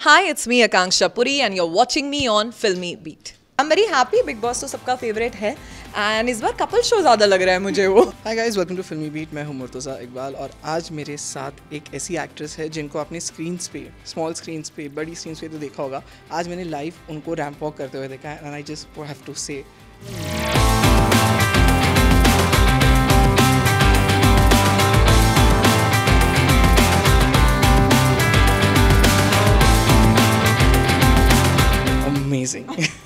Hi, it's me Akanksha Puri and you're watching me on Filmy Beat. I'm very happy Big Boss तो सबका favourite है and इस बार couple show ज़्यादा लग रहा है मुझे वो। Hi guys welcome to Filmibeat मैं हूँ मुर्तज़ा इकबाल और आज मेरे साथ एक ऐसी एक्ट्रेस है जिनको आपने स्क्रीन्स पे स्मॉल स्क्रीन्स पे बड़ी स्क्रीन्स पे तो देखा होगा। आज मैंने लाइव उनको रैम्प वॉक करते हुए देखा है and I just have to say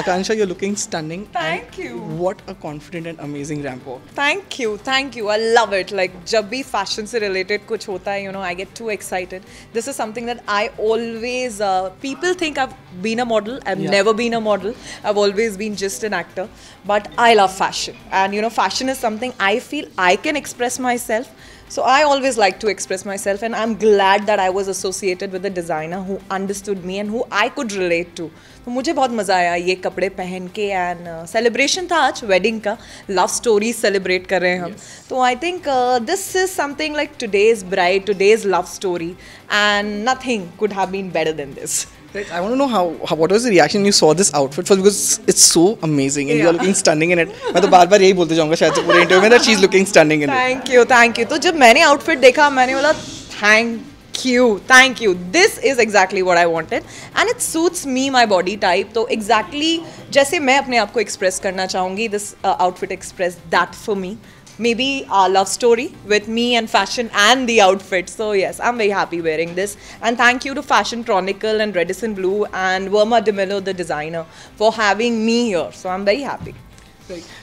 Akansha, you're looking stunning. Thank you. What a confident and amazing ramp walk. Thank you, thank you. I love it. Like जब भी fashion से related कुछ होता है, you know, I get too excited. This is something that I always. Uh, people think I've been a model. I've Yeah. never been a model. I've always been just an actor. But I love fashion, and you know, fashion is something I feel I can express myself. So I always like to express myself, and I'm glad that I was associated with a designer who understood me and who I could relate to. तो मुझे बहुत मज़ा आया ये कपड़े पहन के and celebration था आज वेडिंग का लव स्टोरी सेलिब्रेट कर रहे हैं हम तो I think this is something like today's bride today's love story and nothing could have been better than this Right, I want to know how, how what was the reaction you saw this outfit first because it's so amazing and yeah. you're Yeah. looking stunning in it. मैं तो बार बार यही बोलते जाऊँगा शायद से पूरे interview में that she's looking stunning in it. Thank you thank you तो जब मैंने आउटफिट देखा मैंने बोला thank You thank you this is exactly what I wanted and it suits me my body type तो एग्जैक्टली exactly जैसे मैं अपने आप को एक्सप्रेस करना चाहूँगी this outfit express that for me maybe our love story with me and fashion and the outfit. So yes, I'm very happy wearing this. And thank you to Fashion Chronicle and Redison Blue and Verma DeMillo, the designer, for having me here. So I'm very happy.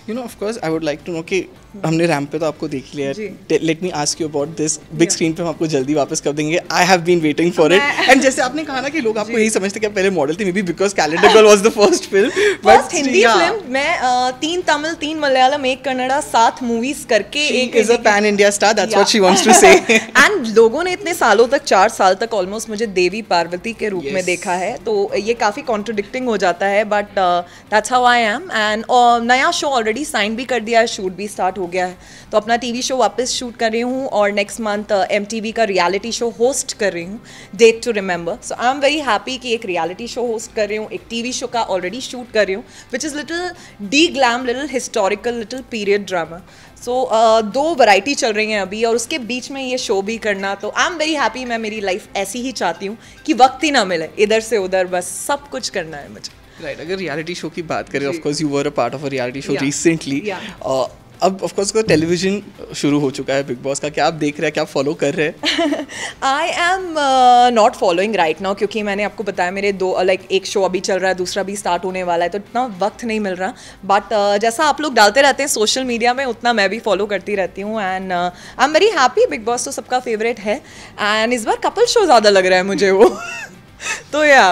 Know, of course, I would like to know कि हमने ramp पे तो आपको देख लिया है। Let me ask you about this big screen पे हम आपको जल्दी वापस कर देंगे। I have been waiting for it and जैसे आपने कहा ना कि लोग आपको यही समझते कि पहले मॉडल थे maybe because calendar girl was the first film first Hindi film मैं तीन तमिल तीन मलयालम एक कन्नड़ा सात मूवीज़ करके एक is a pan India star. That's what she wants to say. And लोगों ने इतने सालों तक चार साल तक ऑलमोस्ट मुझे देवी पार्वती के रूप में. देखा है। तो ये काफ़ी कॉन्ट्रोडिक्टिंग हो जाता है but that's how I am and नया शो ऑलरेडी साइन भी कर दिया है शूट भी स्टार्ट हो गया है। तो अपना टीवी शो वापस शूट कर रही हूँ और नेक्स्ट मंथ एमटीवी का रियलिटी शो होस्ट कर रही हूँ date to remember so I am very happy कि एक रियलिटी शो होस्ट कर रही हूँ, एक टीवी शो का ऑलरेडी शूट कर रही हूँ which is little the glam little historical little period drama so दो वैरायटी चल रही हैं अभी और उसके बीच में ये शो भी करना तो आई एम वेरी हैप्पी मैं मेरी लाइफ ऐसी ही चाहती हूँ कि वक्त ही ना मिले, इधर से उधर बस सब कुछ करना है मुझे। राइट अगर रियलिटी शो की बात करें of course you were a part of a reality show recently अब ऑफ़ कोर्स टेलीविज़न शुरू हो चुका है बिग बॉस का क्या आप देख रहे हैं क्या आप फॉलो कर रहे हैं? I am not following right now क्योंकि मैंने आपको बताया मेरे दो लाइक like, एक शो अभी चल रहा है दूसरा भी स्टार्ट होने वाला है तो इतना वक्त नहीं मिल रहा। बट uh, जैसा आप लोग डालते रहते हैं सोशल मीडिया में उतना मैं भी फॉलो करती रहती हूँ and I am very happy Bigg Boss तो सबका फेवरेट है। एंड इस बार कपल शो ज़्यादा लग रहा है मुझे वो। तो yeah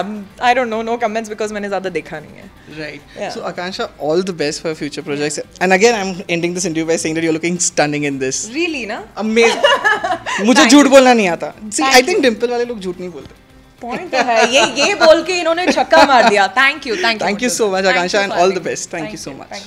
I don't know no comments because मैंने ज़्यादा देखा नहीं है। Right so Akanksha all the best for future projects and again I am ending this interview by saying that you are looking stunning in this really ना amazing मुझे झूठ बोलना नहीं आता। सी आई थिंक डिंपल वाले लोग झूठ नहीं बोलते। तो ये ये बोल के इन्होंने छक्का मार दिया। Thank you thank you thank you so much Akanksha and all the best thank you so much